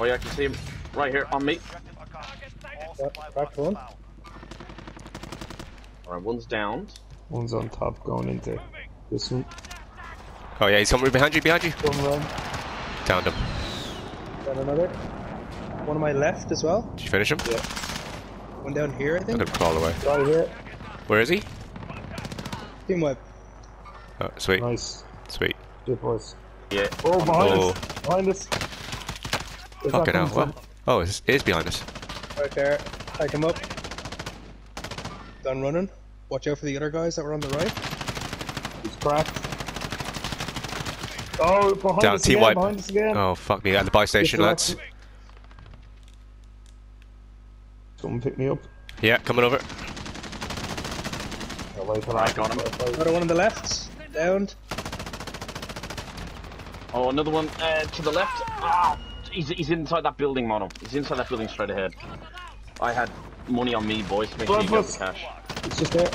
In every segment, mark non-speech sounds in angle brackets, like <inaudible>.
Oh yeah, I can see him right here on me. Yep, back one. Alright, one's downed. One's on top going into this one. Oh yeah, he's coming behind you, behind you. One run. Downed him. Got another. One on my left as well. Did you finish him? Yeah. One down here, I I'm think. gonna crawl away. Right here. Where is he? Team wipe. Oh, sweet, Nice. sweet. Good boys. Yeah. Oh, behind Oh. us. Behind us. Where's that Fucking hell, coming what? Oh, it's, it is behind us. Right there. Take him up. Done running. Watch out for the other guys that were on the right. He's cracked. Oh, behind Down, us team again, wipe. behind us again. Oh, fuck me, at the buy station, lads. Someone pick me up. Yeah, coming over. I'll wait till I after got him. the fight. Another one on the left. Downed. Oh, another one uh, to the left. Ah, he's, he's inside that building, Mono. He's inside that building straight ahead. I had money on me, boys. Make sure you got the cash. It's just there.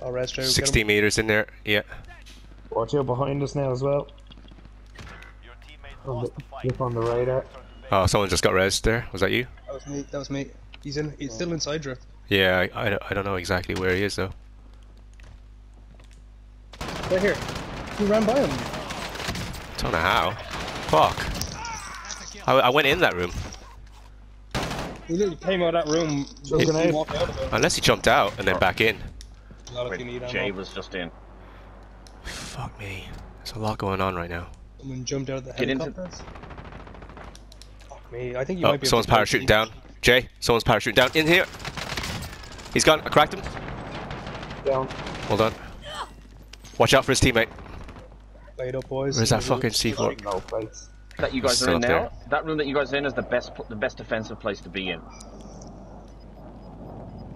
Oh, res Joe. 60 meters in there. Yeah. Watch out behind us now as well. On the, flip on the radar. Oh, someone just got res there. Was that you? That was me. That was me. He's in. He's still inside drift. Yeah, I, I, don't- I don't know exactly where he is though. Right here. He ran by him. Don't know how. Fuck. I, I went in that room. He literally came out of that room. Looking he out. of. Unless he jumped out and then back in. Not if you need Wait, Jay was just in. Fuck me. There's a lot going on right now. Someone jumped out of the Get into- helicopters. Fuck me. I think you Oh, might be. able someone's parachuting down. Jay, someone's parachuting down. In here. He's gone. I cracked him. Down. Hold on. Watch out for his teammate. Played up, boys. Where's that fucking C4? No fights. That you guys Still are in now. there. That room that you guys are in is the best, the best defensive place to be in.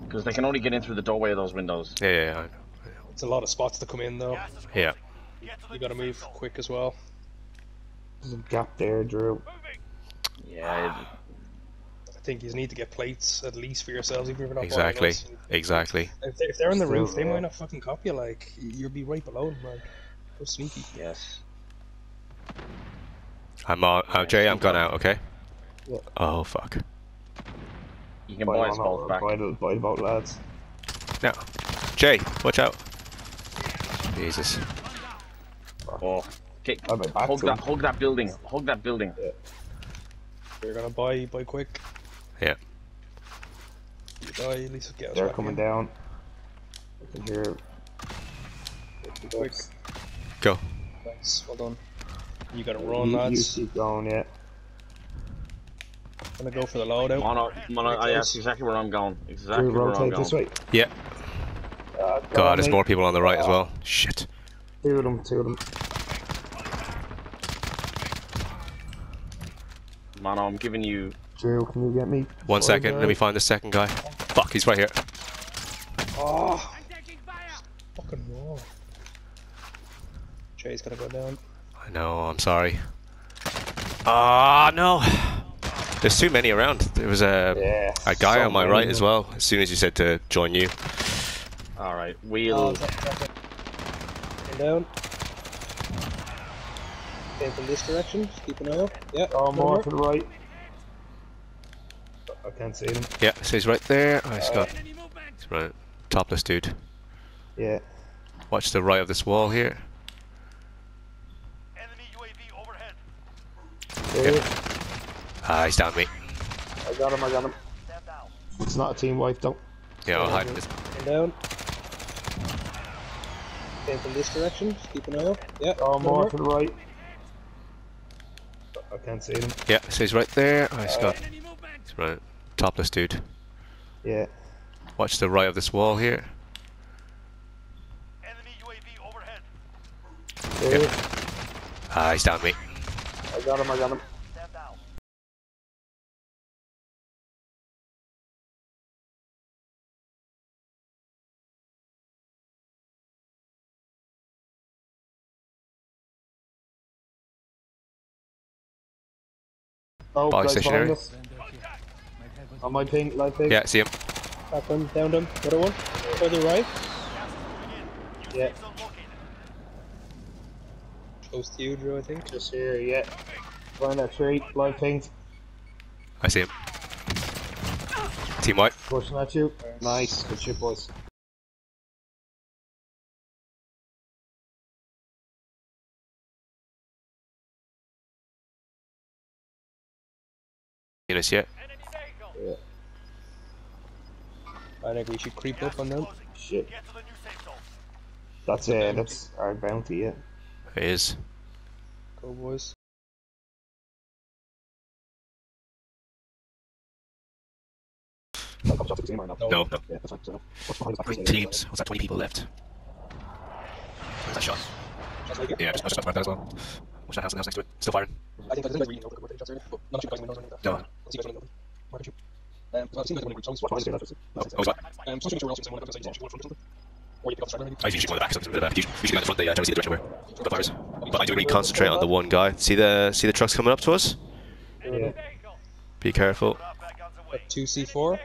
Because they can only get in through the doorway of those windows. Yeah, yeah, yeah. It's a lot of spots to come in though. Yeah. You gotta move quick as well. There's a gap there, Drew. Yeah. <sighs> I think you need to get plates at least for yourselves, even if you're not Exactly. Exactly. If, they, if they're on the roof, they might not fucking copy you. Like you'll be right below them. Like so sneaky. Yes. I'm on. Uh, Jay, I'm gone out. Okay. Yeah. Oh fuck. You can Buy buy us both back. Buy the, buy the boat, lads. No. Jay, watch out. Jesus. Oh. Okay. I Hug that, hug that building. Hug that building. You're gonna buy buy quick. Yeah. You die, at least get us They're back coming in. down. I can hear. Quick. Go. Thanks. Well done. You gotta You, run, you lads. keep going, yeah. I'm Gonna go for the loadout. Mono, mono, Very I close. asked exactly where I'm going. Exactly Drew, where I'm rotate going. this way. Yeah. Uh, God, there's more people on the right as well. Shit. Two of them, two of them. Mono, I'm giving you. Drew, can you get me? One One second. Let guy. me find the second guy. Fuck, he's right here. Oh! Fucking wall. Jay's gonna go down. I know. I'm sorry. Ah no. There's too many around. There was a Yeah. a guy so on my many right as well. As soon as you said to join you. Alright, Oh, we'll. is that- that's it. Going down. Came from this direction. Just keep an eye out. Yeah. Oh, no more to the right. I can't see them. Yeah, so he's right there. Oh, he's got. He's right. Topless dude. Yeah. Watch the right of this wall here. There. Ah, he's down me. I got him, I got him. It's not a team wipe though. Yeah, I'll hide this. Down. Came from this direction. Just keep an eye out. Yeah. Oh, no more to the right. I can't see them. Yeah, so he's right there. Oh, he's got. He's right. Topless dude. Yeah. Watch the right of this wall here. There. Ah, he's down me. I got him, I got him. Oh, Body stationary. On my ping, light ping. Yeah, see him. Back one. Down them. Other one. Further right. Yeah. Close to you, Drew, I think. Just here, yeah. Find that tree, live things, I see him. Team wipe. pushing at you. Nice, good shit, boys. Units yet. Yeah. I think we should creep up on them. Shit. That's uh, that's our bounty, yeah. It is. Go, boys. No. No. Yeah, that's fine. So, what's behind us? Three teams. What's that? 20 people left. Where's that shot? Just like it. Yeah, just, just about that as well. Watch that house, the house next to it. Still firing. I think I think we know the shots earlier, but none of you guys windows or anything. No. Let's see guys windows. Why don't you? Um, well, it seems like when we songs. What's behind us? That's Oh, is that? Um, so we're also saying one of them says one from something. Or you pick up the strider maybe. I usually shoot one the back, so it's a bit of a confusion. Usually go in the front, they uh, try to see the direction where the fires. But I do really concentrate on the one guy. See the see the trucks coming up to us? Yeah. Be careful. Two C4.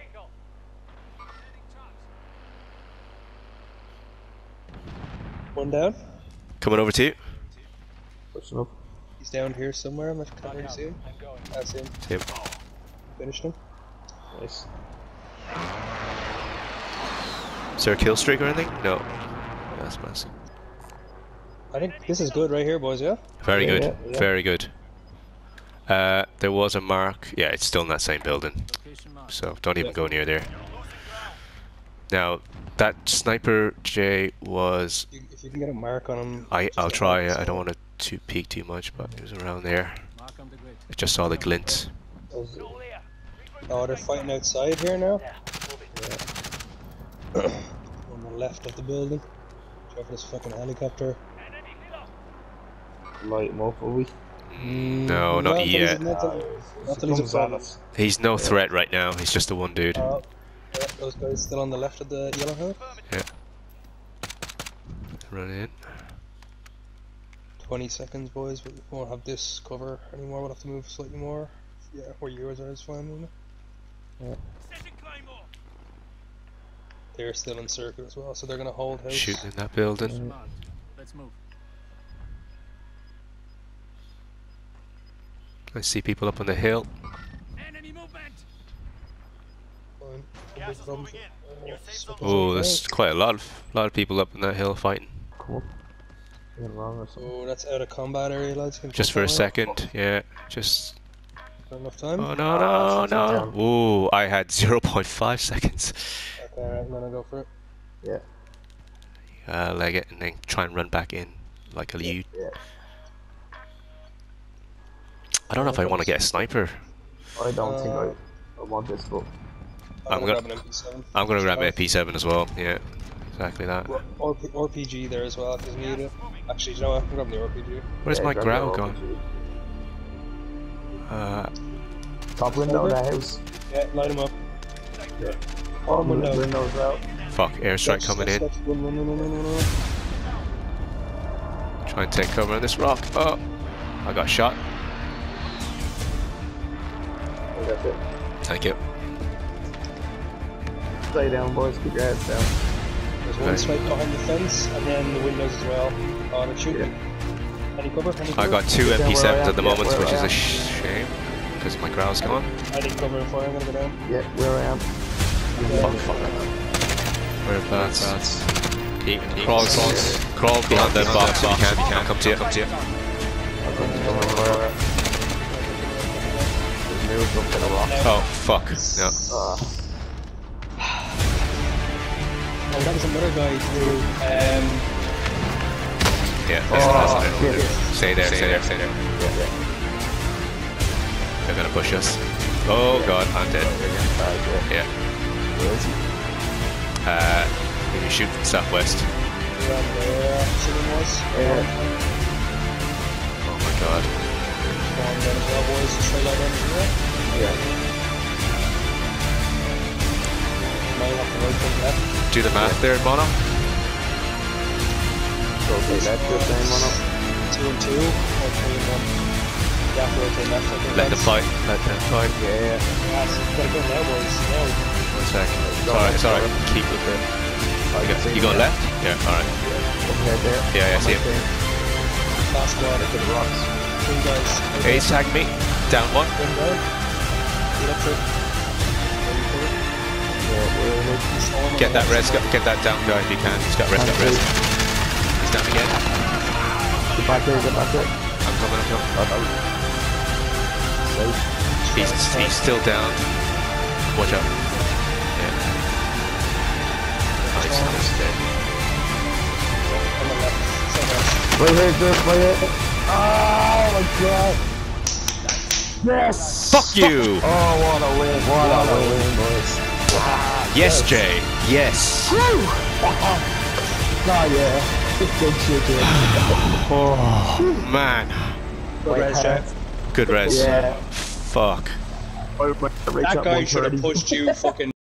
One down. Coming over to you. Pushing up. He's down here somewhere. I'm not can't really see him. That's him. See. Finished him. Nice. Is there a kill streak or anything? No. That's massive. I think this is good right here, boys. Yeah. Very Yeah, good. yeah, yeah. Very good. Uh, there was a mark. Yeah, it's still in that same building. So don't even go near there. Now, that sniper J was. If you can get a mark on him. I, I'll try. I don't want to too peek too much, but it was around there. I just saw the glint. Those- Oh, they're fighting outside here now. On the left of the building. Check for this fucking helicopter. Light him up, will we? Mm, no, not till yet. Not till, not till he's Comes in at front. us. He's no threat right now. He's just the one dude. Oh, yeah, those guys still on the left of the yellow house. Run in. 20 seconds, boys. We won't have this cover anymore. We'll have to move slightly more. Yeah, where yours are is fine, won't it? They're still in circuit as well, so they're gonna hold house. Shooting in that building. Let's move. I see people up on the hill. Enemy movement. Fine. No big problems. Oh, stuck Oh, there's quite a lot of lot of people up on that hill fighting. Come up. Getting wrong or something. Oh, that's out of combat area, lads. Can Just for a forward. second, yeah. Just Not enough time. oh no no ah, no! Ooh, I had 0.5 seconds. Okay, alright, I'm gonna go for it. Yeah, Uh, leg it and then try and run back in like a you. yeah. I don't know if I want to get a sniper. I don't think Uh, I, I want this, but I'm gonna- grab an MP7. I'm gonna grab my Five. P7 as well. Yeah, exactly that. Or, or, RPG there as well, because need it. Actually, you know what? I'm grabbing the RPG. Where's yeah, my Grau your gone? Uh, Top window of that house. Yeah, light him up. Yeah. Oh, window. Windows out. fuck, airstrike coming in. Try and take cover on this rock. Oh, I got shot. Oh, that's it. Thank you. Stay down, boys. Keep your heads down. There's one Okay. snipe behind the fence, and then the windows as well. Oh, they're shooting. Any cover? Any cover? I got two Get down where I MP7s am, at the yeah, moment, where which I is a sh- shame because my Grau's gone. I need cover and fire. I'm gonna go down. Yeah, where I am. Fuck, fuck. Whereabouts? He, crawl, crawl, crawl behind the box you can. If you can, come to you. Come to you. I'll come to where I am. Just moved up to the rock. Oh fuck! No. Oh, that was another guy too. Um, Yeah. Oh, that's- shit. that's- Stay there. Stay there. Stay there. yeah, yeah. They're gonna push us. Oh god, I'm dead. Ah, yeah. Yeah. Where is he? Uh, if you shoot from southwest. around there, shooting was. Yeah. Oh my god. Spawn down as well, boys. Just straight out down here. Yeah. Might have to rotate left. Do the math there, Mono. Rotate left, you're saying, one up. Two and two, or three and one. You have to rotate left. I think Let them that's- fight. Let them fight. Yeah, yeah. Yeah, so it's gotta go now, boys. No. One sec. It's alright. Keep with the. I You, can go, you going that. left? Yeah. Alright. Up ahead there. Yeah, yeah, On see my him. Last squad. Look at the rocks. Three guys. Ace tag me. Down one. One. Electric. Get that res, get that down guy if you can. He's got res, got res. He's down again. Get back there, get back there. I'm coming, I'm coming. No. Safe. He's, he's still down. Watch out. Yeah. Nice, nice. Okay. On the left. Somewhere. Right here, Griff, right here. Oh my god. Yes! Fuck you! Oh, what a win. What a win, boys. Yes, Jay. Yes. Oh, yeah. Good shit, dude. Oh, man. Good res, Jack. Good res. Yeah. Fuck. Reach That guy should have pushed you fucking